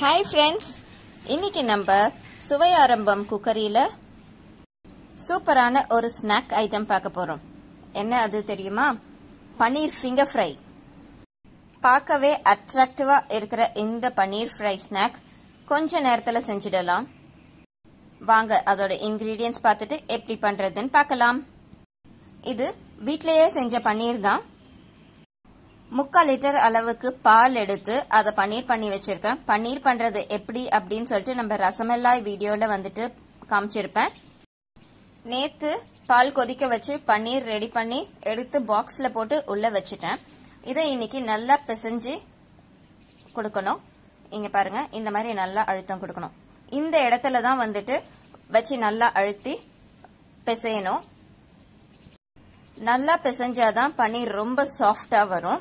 Hi friends இன்னைக்கு நம்ம சுவை ஆரம்பம் குக்கரியில் சூப்பரான ஒரு ஸ்நாக் ஐட்டம் பார்க்க போகிறோம் என்ன அது தெரியுமா? பன்னீர் ஃபிங்கர் ஃப்ரை பார்க்கவே அட்ராக்டிவாக இருக்கிற இந்த பன்னீர் ஃப்ரை ஸ்நாக் கொஞ்ச நேரத்தில் செஞ்சிடலாம். வாங்க அதோட இன்க்ரீடியன்ஸ் பார்த்துட்டு எப்படி பண்ணுறதுன்னு பார்க்கலாம். இது வீட்டிலையே செஞ்ச பன்னீர் தான். முக்கால் லிட்டர் அளவுக்கு பால் எடுத்து அதை பன்னீர் பண்ணி வச்சிருக்கேன். பன்னீர் பண்ணுறது எப்படி அப்படின்னு சொல்லிட்டு நம்ம ரசமல்லாய் வீடியோவில் வந்துட்டு காமிச்சிருப்பேன். நேற்று பால் கொதிக்க வச்சு பன்னீர் ரெடி பண்ணி எடுத்து பாக்ஸில் போட்டு உள்ளே வச்சுட்டேன். இதை இன்னைக்கு நல்லா பிசைஞ்சு கொடுக்கணும். இங்கே பாருங்கள் இந்த மாதிரி நல்லா அழுத்தம் கொடுக்கணும். இந்த இடத்துல தான் வந்துட்டு வச்சு நல்லா அழுத்தி பிசையணும். நல்லா பிசைஞ்சாதான் பன்னீர் ரொம்ப சாஃப்டாக வரும்.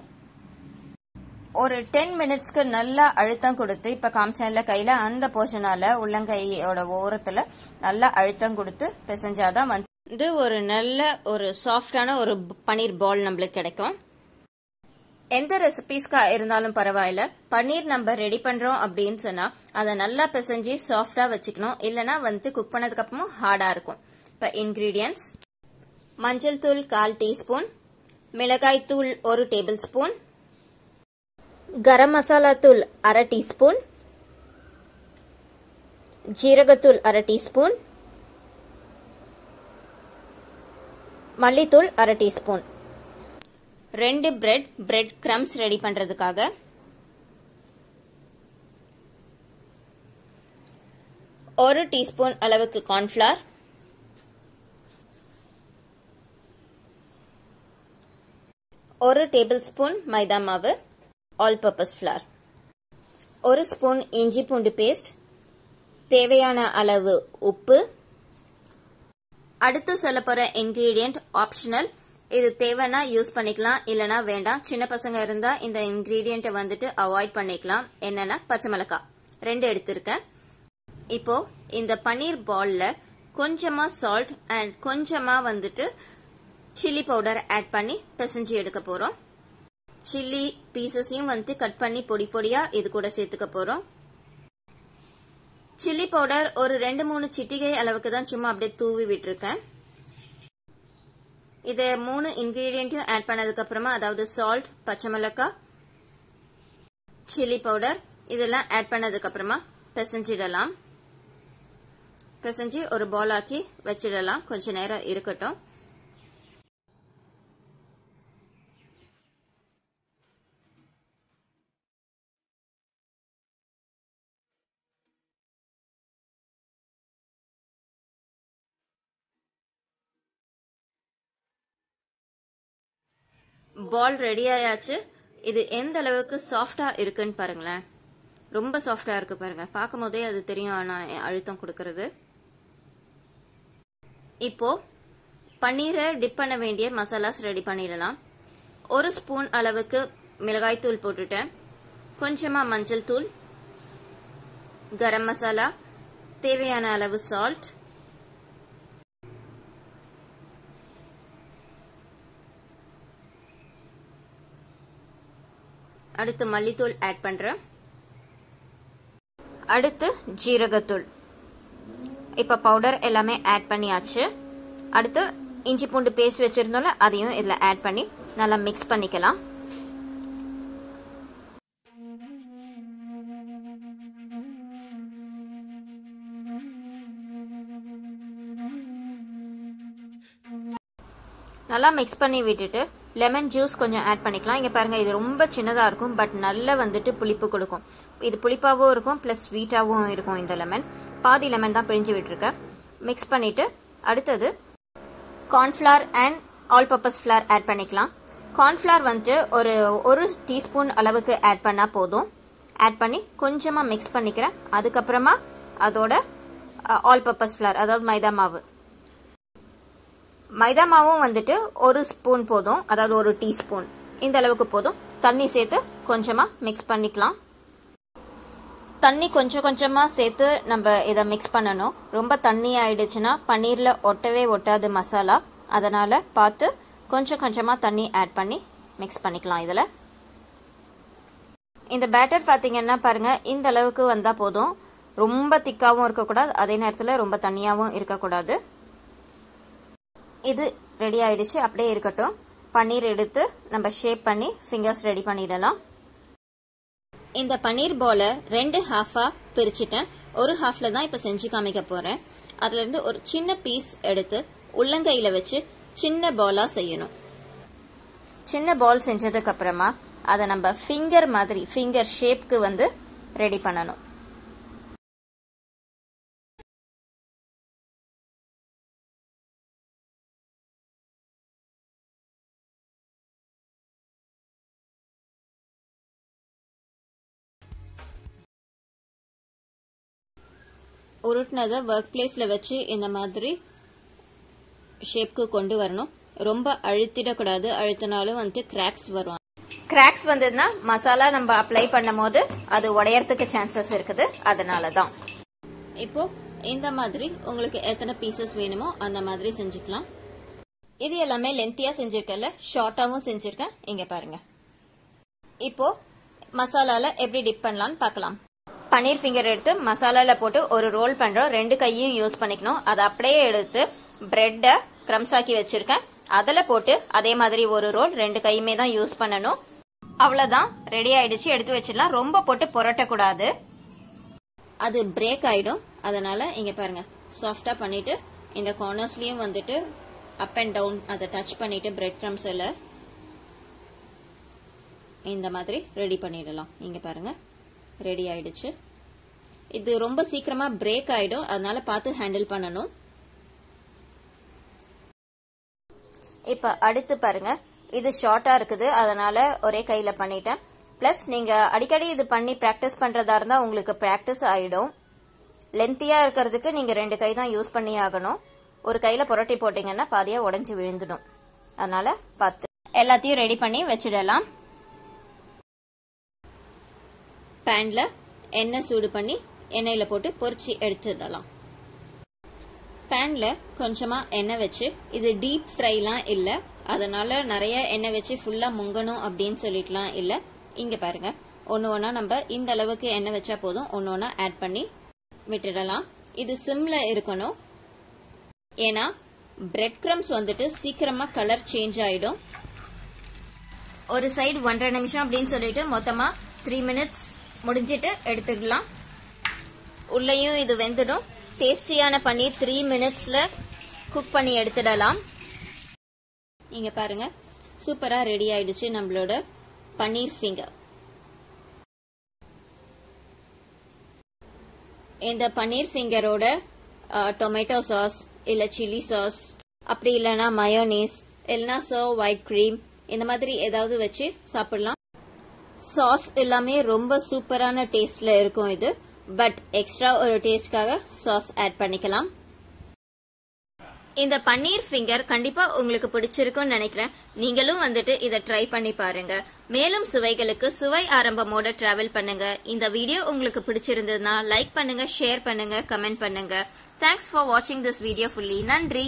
ஒரு டென் மினிட்ஸ்க்கு நல்லா அழுத்தம் கொடுத்து இப்போ காமிச்சேன்ல கையில் அந்த போர்ஷனால உள்ளங்கையோட ஓரத்தில் நல்லா அழுத்தம் கொடுத்து பிசைஞ்சாதான் வந்து ஒரு நல்ல ஒரு சாஃப்டான ஒரு பன்னீர் பால் நம்மளுக்கு கிடைக்கும். எந்த ரெசிபீஸ்க்கா இருந்தாலும் பரவாயில்ல. பன்னீர் நம்ம ரெடி பண்ணுறோம் அப்படின்னு சொன்னால் அதை நல்லா பிசைஞ்சு சாஃப்டாக வச்சுக்கணும். இல்லைனா வந்து குக் பண்ணதுக்கப்புறமும் ஹார்டாக இருக்கும். இப்போ இன்க்ரீடியன்ஸ் மஞ்சள் தூள் கால் டீஸ்பூன் மிளகாய் தூள் ஒரு டேபிள் ஸ்பூன் கரம் மசாலா தூள் அரை டீஸ்பூன். ஜீரகத்தூள் அரை டீஸ்பூன். மல்லித்தூள் அரை டீஸ்பூன். ரெண்டு பிரெட் பிரெட் க்ரம்ஸ் ரெடி பண்ணுறதுக்காக ஒரு டீஸ்பூன் அளவுக்கு கார்ன்ஃப்ளார் ஒரு டேபிள் ஸ்பூன் மைதா மாவு. ஆல் பர்பஸ் ஃப்ளார் ஒரு ஸ்பூன் இஞ்சி பூண்டு பேஸ்ட் தேவையான அளவு உப்பு. அடுத்து சொல்ல போகிற இன்க்ரீடியண்ட் ஆப்ஷனல் இது தேவைன்னா யூஸ் பண்ணிக்கலாம் இல்லைனா வேண்டாம். சின்ன பசங்க இருந்தால் இந்த இன்க்ரீடியண்ட்டை வந்துட்டு அவாய்ட் பண்ணிக்கலாம். என்னென்னா பச்சை மிளகாய். ரெண்டு எடுத்திருக்கேன். இப்போ இந்த பன்னீர் பாலில் கொஞ்சமாக சால்ட் அண்ட் கொஞ்சமாக வந்துட்டு சில்லி பவுடர் ஆட் பண்ணி பிசைஞ்சு எடுக்க போகிறோம் சில்லி பீசஸையும் வந்துட்டு கட் பண்ணி பொடி பொடியாக இது கூட சேர்த்துக்க போகிறோம் சில்லி பவுடர் ஒரு ரெண்டு மூணு சிட்டிகை அளவுக்கு தான் சும்மா அப்படியே தூவி விட்டுருக்கேன். இதை மூணு இன்க்ரீடியண்ட்டையும் ஆட் பண்ணதுக்கப்புறமா அதாவது சால்ட் பச்சை மிளகாய் சில்லி பவுடர் இதெல்லாம் ஆட் பண்ணதுக்கப்புறமா பிசைஞ்சிடலாம். பிசைஞ்சு ஒரு பால் ஆக்கி வச்சிடலாம். கொஞ்ச நேரம் இருக்கட்டும். பால் ரெடி ஆயாச்சு. இது எந்த அளவுக்கு சாஃப்டாக இருக்குன்னு பாருங்களேன். ரொம்ப சாஃப்டாக இருக்கு பாருங்க. பார்க்கும் போதே அது தெரியும் ஆனால் அழுத்தம் கொடுக்கறது. இப்போ பன்னீரை டிப் பண்ண வேண்டிய மசாலாஸ் ரெடி பண்ணிடலாம். ஒரு ஸ்பூன் அளவுக்கு மிளகாய் தூள் போட்டுட்டேன். கொஞ்சமாக மஞ்சள் தூள் கரம் மசாலா தேவையான அளவு சால்ட் அடுத்து மல்லித்தூள் ஆட் பண்ணுறேன் அடுத்து ஜீரகத்தூள். இப்போ பவுடர் எல்லாமே ஆட் பண்ணியாச்சு. அடுத்து இஞ்சி பூண்டு பேஸ்ட் வச்சுருந்தோம்ல அதையும் இதில் ஆட் பண்ணி நல்லா மிக்ஸ் பண்ணிக்கலாம். நல்லா மிக்ஸ் பண்ணி விட்டுட்டு லெமன் ஜூஸ் கொஞ்சம் ஆட் பண்ணிக்கலாம். இங்கே பாருங்கள் இது ரொம்ப சின்னதாக இருக்கும் பட் நல்லா வந்துட்டு புளிப்பு கொடுக்கும். இது புளிப்பாகவும் இருக்கும் ப்ளஸ் ஸ்வீட்டாகவும் இருக்கும் இந்த லெமன் பாதி லெமன் தான் பிழிஞ்சு விட்டுருக்கேன். மிக்ஸ் பண்ணிவிட்டு அடுத்தது cornflour and all purpose flour add பண்ணிக்கலாம். கார்ன்ஃப்ளார் வந்துட்டு ஒரு ஒரு டீஸ்பூன் அளவுக்கு ஆட் பண்ணால் போதும். ஆட் பண்ணி கொஞ்சமாக மிக்ஸ் பண்ணிக்கிறேன். அதுக்கப்புறமா அதோட ஆல் பர்பஸ் ஃப்ளார் அதாவது மைதா மாவு. மைதா மாவும் வந்துட்டு ஒரு ஸ்பூன் போதும். அதாவது ஒரு டீஸ்பூன். இந்த அளவுக்கு போதும். தண்ணி சேர்த்து கொஞ்சமாக மிக்ஸ் பண்ணிக்கலாம். தண்ணி கொஞ்சம் கொஞ்சமாக சேர்த்து நம்ம இதை மிக்ஸ் பண்ணணும். ரொம்ப தண்ணி ஆயிடுச்சுன்னா பன்னீரில் ஒட்டவே ஒட்டாது மசாலா. அதனால் பார்த்து கொஞ்சம் கொஞ்சமாக தண்ணி ஆட் பண்ணி மிக்ஸ் பண்ணிக்கலாம் இதில். இந்த பேட்டர் பார்த்தீங்கன்னா பாருங்கள் இந்த அளவுக்கு வந்தால் போதும். ரொம்ப திக்காகவும் இருக்கக்கூடாது. அதே நேரத்தில் ரொம்ப தண்ணியாகவும் இருக்கக்கூடாது. இது ரெடி ஆயிடுச்சு. அப்படியே இருக்கட்டும். பன்னீர் எடுத்து நம்ம ஷேப் பண்ணி ஃபிங்கர்ஸ் ரெடி பண்ணிடலாம். இந்த பன்னீர் பாலை ரெண்டு ஹாஃபாக பிரிச்சுட்டேன். ஒரு ஹாஃபில் தான் இப்போ செஞ்சு காமிக்க போகிறேன் அதுலேருந்து ஒரு சின்ன பீஸ் எடுத்து உள்ளங்கையில் வச்சு சின்ன பாலாக செய்யணும். சின்ன பால் செஞ்சதுக்கப்புறமா அதை நம்ம ஃபிங்கர் மாதிரி ஃபிங்கர் ஷேப்க்கு வந்து ரெடி பண்ணணும். உருட்டினதை ஒர்க் பிளேஸில் வச்சு இந்த மாதிரி ஷேப்க்கு கொண்டு வரணும். ரொம்ப அழுத்திடக்கூடாது. அழுத்தினாலும் வந்துட்டு கிராக்ஸ் வரும். கிராக்ஸ் வந்ததுன்னா மசாலா நம்ம அப்ளை பண்ணும் போது அது உடையறதுக்கு சான்சஸ் இருக்குது. அதனால தான் இப்போ இந்த மாதிரி உங்களுக்கு எத்தனை பீசஸ் வேணுமோ அந்த மாதிரி செஞ்சுக்கலாம். இது எல்லாமே லென்த்தியாக செஞ்சிருக்கல ஷார்ட்டாகவும் செஞ்சுருக்கேன். இங்கே பாருங்க. இப்போ மசாலால எப்படி டிப் பண்ணலான்னு பார்க்கலாம். பன்னீர் ஃபிங்கர் எடுத்து மசாலாவில் போட்டு ஒரு ரோல் பண்ணுறோம் ரெண்டு கையும் யூஸ் பண்ணிக்கணும். அதை அப்படியே எடுத்து பிரெட்டை க்ரம்ஸ் ஆக்கி வச்சுருக்கேன். அதில் போட்டு அதே மாதிரி ஒரு ரோல் ரெண்டு கையுமே தான் யூஸ் பண்ணணும். அவ்வளோதான் ரெடி ஆயிடுச்சு. எடுத்து வச்சிடலாம். ரொம்ப போட்டு புரட்டக்கூடாது. அது பிரேக் ஆகிடும் அதனால் இங்கே பாருங்கள் சாஃப்டாக பண்ணிவிட்டு இந்த கார்னர்ஸ்லேயும் வந்துட்டு அப் அண்ட் டவுன் அதை டச் பண்ணிவிட்டு பிரெட் க்ரம்ஸ் எல்லாம் இந்த மாதிரி ரெடி பண்ணிடலாம். இங்கே பாருங்கள் ரெடி ஆயிடுச்சு. இது ரொம்ப சீக்கிரமா பிரேக் ஆயிடும். அதனால பார்த்து ஹேண்டில் பண்ணணும். இப்போ அடுத்து பாருங்க. இது ஷார்ட்டா இருக்குது. அதனால ஒரே கையில பண்ணிட்டேன். ப்ளஸ் நீங்க அடிக்கடி இது பண்ணி ப்ராக்டிஸ் பண்றதா இருந்தா உங்களுக்கு ப்ராக்டிஸ் ஆயிடும். லென்த்தியா இருக்கிறதுக்கு நீங்க ரெண்டு கை தான் யூஸ் பண்ணி ஆகணும். ஒரு கையில புரட்டி போட்டீங்கன்னா பாதியா உடஞ்சி விழுந்துடும். அதனால பார்த்து எல்லாத்தையும் ரெடி பண்ணி வச்சிடலாம். பேனில் எண்ணெய் சூடு பண்ணி எண்ணெயில் போட்டு பொறிச்சு எடுத்துடலாம். பேனில் கொஞ்சமாக எண்ணெய் வச்சு இது டீப் ஃப்ரைலாம் இல்லை அதனால் நிறைய எண்ணெய் வச்சு ஃபுல்லாக முங்கணும் அப்படின்னு சொல்லிட்டுலாம் இல்லை. இங்கே பாருங்கள் ஒன்று ஒன்றா நம்ம இந்த அளவுக்கு எண்ணெய் வச்சா போதும் ஒன்று ஒன்றா ஆட் பண்ணி விட்டுடலாம். இது சிம்மில் இருக்கணும். ஏன்னா பிரெட் க்ரம்ஸ் வந்துட்டு சீக்கிரமாக கலர் சேஞ்ச் ஆகிடும் ஒரு சைடு ஒன்றரை நிமிஷம் அப்படின்னு சொல்லிட்டு மொத்தமாக த்ரீ மினிட்ஸ் முடிஞ்சிட்டு எடுத்துக்கலாம். உள்ளேயும் இது வெந்துடும். டேஸ்டியான பன்னீர் த்ரீ மினிட்ஸில் குக் பண்ணி எடுத்துடலாம். நீங்கள் பாருங்கள் சூப்பராக ரெடி ஆயிடுச்சு நம்மளோட பன்னீர் ஃபிங்கர் இந்த பன்னீர் ஃபிங்கரோட டொமேட்டோ சாஸ் இல்லை சில்லி சாஸ் அப்படி இல்லைன்னா மயோனீஸ் இல்லைன்னா சர்வ் ஒயிட் க்ரீம் இந்த மாதிரி ஏதாவது வச்சு சாப்பிடலாம். சாஸ் எல்லாமே ரொம்ப சூப்பரான டேஸ்டில் இருக்கும் இது. பட் எக்ஸ்ட்ரா ஒரு டேஸ்ட்காக சாஸ் ஆட் பண்ணிக்கலாம். இந்த பன்னீர் ஃபிங்கர் கண்டிப்பா உங்களுக்கு பிடிச்சிருக்கும்னு நினைக்கிறேன். நீங்களும் வந்துட்டு இதை ட்ரை பண்ணி பாருங்க. மேலும் சுவைகளுக்கு சுவை ஆரம்பமோட டிராவல் பண்ணுங்க. இந்த வீடியோ உங்களுக்கு பிடிச்சிருந்ததுன்னா லைக் பண்ணுங்க ஷேர் பண்ணுங்க கமெண்ட் பண்ணுங்க. தேங்க்ஸ் ஃபார் வாட்சிங் திஸ் வீடியோ ஃபுல்லி நன்றி.